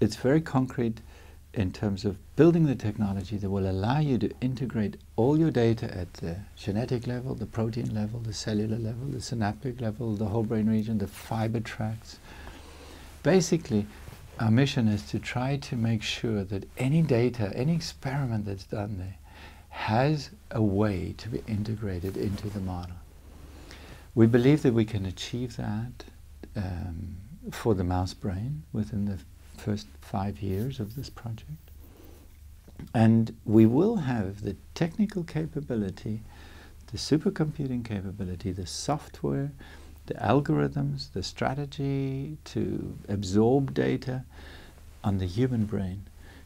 it's very concrete in terms of building the technology that will allow you to integrate all your data at the genetic level, the protein level, the cellular level, the synaptic level, the whole brain region, the fiber tracts. Basically, our mission is to try to make sure that any data, any experiment that's done there, has a way to be integrated into the model. We believe that we can achieve that um, for the mouse brain within the first five years of this project. And we will have the technical capability, the supercomputing capability, the software, the algorithms, the strategy to absorb data on the human brain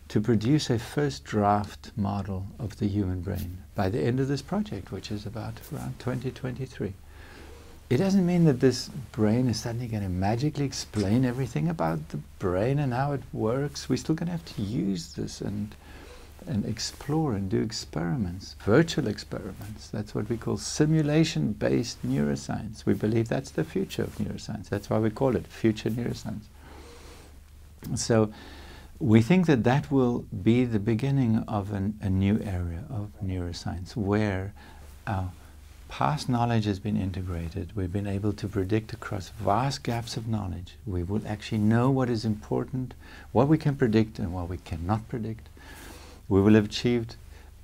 to produce a first draft model of the human brain by the end of this project, which is about around 2023. It doesn't mean that this brain is suddenly going to magically explain everything about the brain and how it works. We're still going to have to use this and and explore and do experiments, virtual experiments. That's what we call simulation-based neuroscience. We believe that's the future of neuroscience. That's why we call it future neuroscience. So we think that that will be the beginning of an, a new area of neuroscience where our past knowledge has been integrated. We've been able to predict across vast gaps of knowledge. We will actually know what is important, what we can predict and what we cannot predict. We will have achieved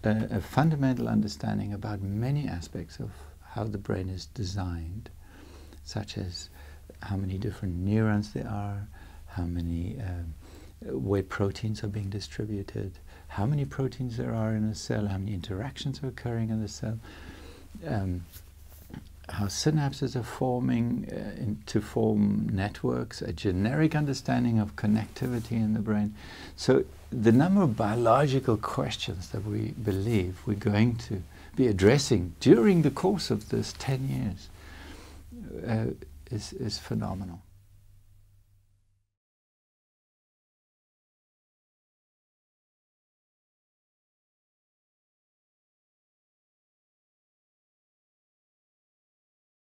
a, a fundamental understanding about many aspects of how the brain is designed, such as how many different neurons there are, how many um, way proteins are being distributed, how many proteins there are in a cell, how many interactions are occurring in the cell, um, how synapses are forming uh, in, to form networks, a generic understanding of connectivity in the brain. So the number of biological questions that we believe we're going to be addressing during the course of this 10 years uh, is, is phenomenal.